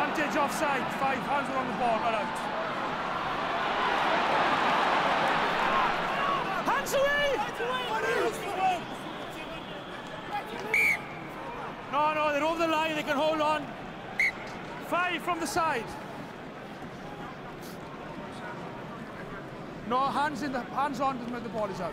Advantage offside. Five hands are on the ball, not out. Hands away! No, no, they're over the line. They can hold on. Five from the side. No, hands in the hands on when the ball is out.